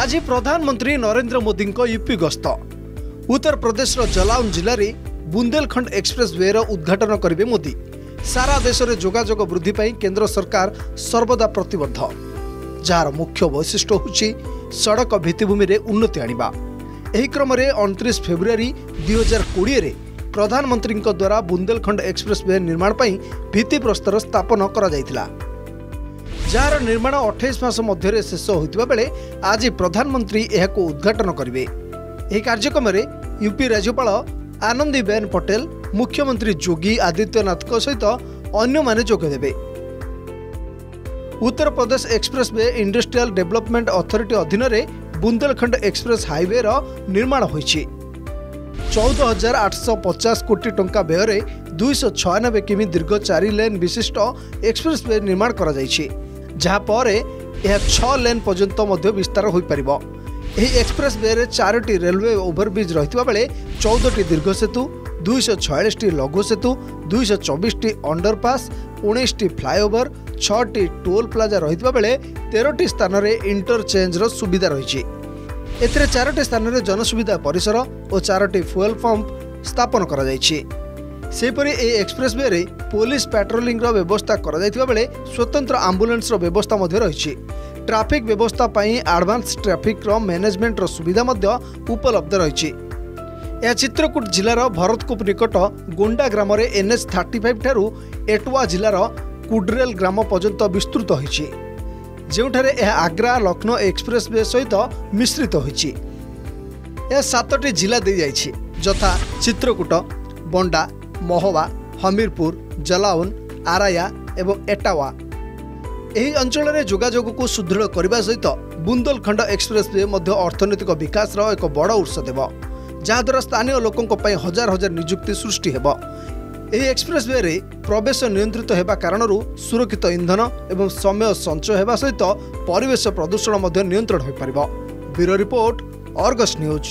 ଆଜି ପ୍ରଧାନମନ୍ତ୍ରୀ ନରେନ୍ଦ୍ର ମୋଦିଙ୍କ ୟୁପି ଗସ୍ତ। ଉତ୍ତରପ୍ରଦେଶର ଜଲାଉନ ଜିଲ୍ଲାରେ ବୁନ୍ଦେଲଖଣ୍ଡ ଏକ୍ସପ୍ରେସ୍ ୱେର ଉଦ୍ଘାଟନ କରିବେ ମୋଦି। ସାରା ଦେଶରେ ଯୋଗାଯୋଗ ବୃଦ୍ଧି ପାଇଁ କେନ୍ଦ୍ର ସରକାର ସର୍ବଦା ପ୍ରତିବଦ୍ଧ। ଯାହାର ମୁଖ୍ୟ ବୈଶିଷ୍ଟ୍ୟ ହେଉଛି ସଡ଼କ ଭିତ୍ତିଭୂମିରେ ଉନ୍ନତି ଆଣିବା। ଏହି କ୍ରମରେ ଅଣତିରିଶ ଫେବୃଆରୀ ଦୁଇହଜାର କୋଡ଼ିଏରେ ପ୍ରଧାନମନ୍ତ୍ରୀଙ୍କ ଦ୍ୱାରା ବୁନ୍ଦେଲଖଣ୍ଡ ଏକ୍ସପ୍ରେସ୍ ୱେ ନିର୍ମାଣ ପାଇଁ ଭିତ୍ତିପ୍ରସ୍ତର ସ୍ଥାପନ କରାଯାଇଥିଲା। ଯାହାର ନିର୍ମାଣ ଅଠେଇଶ ମାସ ମଧ୍ୟରେ ଶେଷ ହୋଇଥିବା ବେଳେ ଆଜି ପ୍ରଧାନମନ୍ତ୍ରୀ ଏହାକୁ ଉଦ୍ଘାଟନ କରିବେ। ଏହି କାର୍ଯ୍ୟକ୍ରମରେ ୟୁପି ରାଜ୍ୟପାଳ ଆନନ୍ଦୀବେନ୍ ପଟେଲ ମୁଖ୍ୟମନ୍ତ୍ରୀ ଯୋଗୀ ଆଦିତ୍ୟନାଥଙ୍କ ସହିତ ଅନ୍ୟମାନେ ଯୋଗଦେବେ Uttar Pradesh expressway industrial development authority ଅଧୀନରେ ବୁନ୍ଦେଲଖଣ୍ଡ ଏକ୍ସପ୍ରେସ୍ ହାଇୱେର ନିର୍ମାଣ ହୋଇଛି। ଚଉଦ ହଜାର ଆଠଶହ ପଚାଶ କୋଟି ଟଙ୍କା ବ୍ୟୟରେ ଦୁଇଶହ ଛୟାନବେ କିମି ଦୀର୍ଘ ଚାରି ଲେନ୍ ବିଶିଷ୍ଟ ଏକ୍ସପ୍ରେସ୍ ୱେ ନିର୍ମାଣ କରାଯାଇଛି। ଯାହାପରେ ଏହା ଛଅ ଲେନ୍ ପର୍ଯ୍ୟନ୍ତ ମଧ୍ୟ ବିସ୍ତାର ହୋଇପାରିବ ଏହି ଏକ୍ସପ୍ରେସ୍ ୱେରେ ଚାରୋଟି ରେଲୱେ ଓଭରବ୍ରିଜ୍ ରହିଥିବା ବେଳେ ଚଉଦଟି ଦୀର୍ଘ ସେତୁ ଦୁଇଶହ ଛୟାଳିଶଟି ଲଘୁ ସେତୁ ଦୁଇଶହ ଚବିଶଟି ଅଣ୍ଡରପାସ୍ ଉଣେଇଶଟି ଫ୍ଲାଏଓଭର ଛଅଟି ଟୋଲ୍ ପ୍ଲାଜା ରହିଥିବା ବେଳେ ତେରଟି ସ୍ଥାନରେ ଇଣ୍ଟରଚେଞ୍ଜର ସୁବିଧା ରହିଛି। ଏଥିରେ ଚାରୋଟି ସ୍ଥାନରେ ଜନସୁବିଧା ପରିସର ଓ ଚାରୋଟି ଫୁଏଲ୍ ପମ୍ପ ସ୍ଥାପନ କରାଯାଇଛି। ସେହିପରି ଏହି ଏକ୍ସପ୍ରେସ୍ ୱେରେ ପୋଲିସ ପାଟ୍ରୋଲିଂର ବ୍ୟବସ୍ଥା କରାଯାଇଥିବା ବେଳେ ସ୍ୱତନ୍ତ୍ର ଆମ୍ବୁଲାନ୍ସର ବ୍ୟବସ୍ଥା ମଧ୍ୟ ରହିଛି। ଟ୍ରାଫିକ୍ ବ୍ୟବସ୍ଥା ପାଇଁ ଆଡଭାନ୍ସ ଟ୍ରାଫିକ୍ର ମ୍ୟାନେଜମେଣ୍ଟର ସୁବିଧା ମଧ୍ୟ ଉପଲବ୍ଧ ରହିଛି। ଏହା ଚିତ୍ରକୂଟ ଜିଲ୍ଲାର ଭରତକୁପ ନିକଟ ଗୋଣ୍ଡା ଗ୍ରାମରେ ଏନ୍ଏଚ୍ ଥାର୍ଟି ଫାଇଭ୍ ଠାରୁ ଏଟୱା ଜିଲ୍ଲାର କୁଡ୍ରେଲ୍ ଗ୍ରାମ ପର୍ଯ୍ୟନ୍ତ ବିସ୍ତୃତ ହୋଇଛି। ଯେଉଁଠାରେ ଏହା ଆଗ୍ରା ଲକ୍ଷ୍ନୌ ଏକ୍ସପ୍ରେସ୍ ୱେ ସହିତ ମିଶ୍ରିତ ହୋଇଛି। ଏହା ସାତଟି ଜିଲ୍ଲା ଦେଇଯାଇଛି ଯଥା ଚିତ୍ରକୂଟ ବଣ୍ଡା ମହୋବା ହମିରପୁର ଜଲାଉନ ଆରାୟା ଏବଂ ଏଟାୱା ଏହି ଅଞ୍ଚଳରେ ଯୋଗାଯୋଗକୁ ସୁଦୃଢ଼ କରିବା ସହିତ ବୁନ୍ଦଲଖଣ୍ଡ ଏକ୍ସପ୍ରେସ୍ ୱେ ମଧ୍ୟ ଅର୍ଥନୈତିକ ବିକାଶର ଏକ ବଡ଼ ଉତ୍ସ ଦେବ ଯାହାଦ୍ୱାରା ସ୍ଥାନୀୟ ଲୋକଙ୍କ ପାଇଁ ହଜାର ହଜାର ନିଯୁକ୍ତି ସୃଷ୍ଟି ହେବ। ଏହି ଏକ୍ସପ୍ରେସ୍ ୱେରେ ପ୍ରବେଶ ନିୟନ୍ତ୍ରିତ ହେବା କାରଣରୁ ସୁରକ୍ଷିତ ଇନ୍ଧନ ଏବଂ ସମୟ ସଞ୍ଚୟ ହେବା ସହିତ ପରିବେଶ ପ୍ରଦୂଷଣ ମଧ୍ୟ ନିୟନ୍ତ୍ରଣ ହୋଇପାରିବ। Bureau report Argus news.